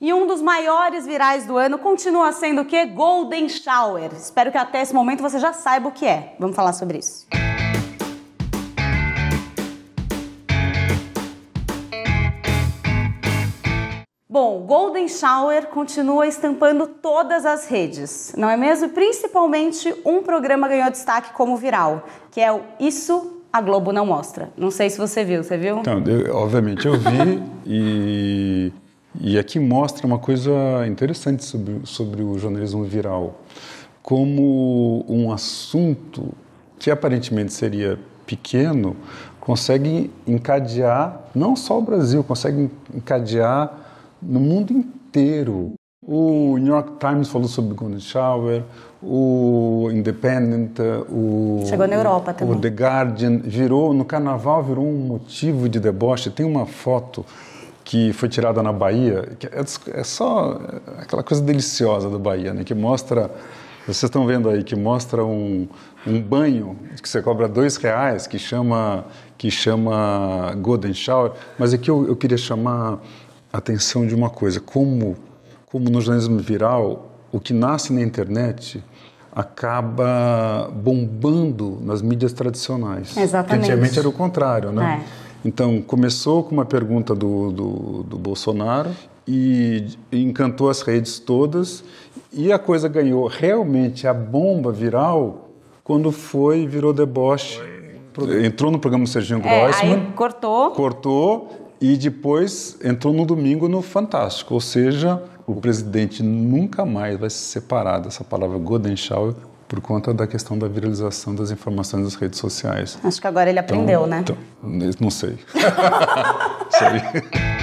E um dos maiores virais do ano continua sendo o que? Golden Shower. Espero que até esse momento você já saiba o que é. Vamos falar sobre isso. Bom, Golden Shower continua estampando todas as redes, não é mesmo? Principalmente um programa ganhou destaque como viral, que é o Isso a Globo não mostra. Não sei se você viu, você viu? Então, eu, obviamente eu vi e, e aqui mostra uma coisa interessante sobre, sobre o jornalismo viral. Como um assunto que aparentemente seria pequeno consegue encadear não só o Brasil, consegue encadear no mundo inteiro. O New York Times falou sobre Golden Shower, o Independent, o chegou na Europa também. O The Guardian virou no Carnaval virou um motivo de deboche. Tem uma foto que foi tirada na Bahia, que é, é só aquela coisa deliciosa da Bahia, né? Que mostra vocês estão vendo aí que mostra um, um banho que você cobra dois reais, que chama que chama Golden Shower. Mas aqui eu, eu queria chamar a atenção de uma coisa: como como no jornalismo viral, o que nasce na internet acaba bombando nas mídias tradicionais. Exatamente. Que antigamente era o contrário, né? É. Então, começou com uma pergunta do, do, do Bolsonaro e, encantou as redes todas e a coisa ganhou realmente a bomba viral quando foi, virou deboche. Entrou no programa do Serginho É, Grossman. aí cortou. Cortou e depois entrou no domingo no Fantástico. Ou seja, o presidente nunca mais vai se separar dessa palavra Golden Shower por conta da questão da viralização das informações das redes sociais. Acho que agora ele aprendeu, né? Então, não sei. sei.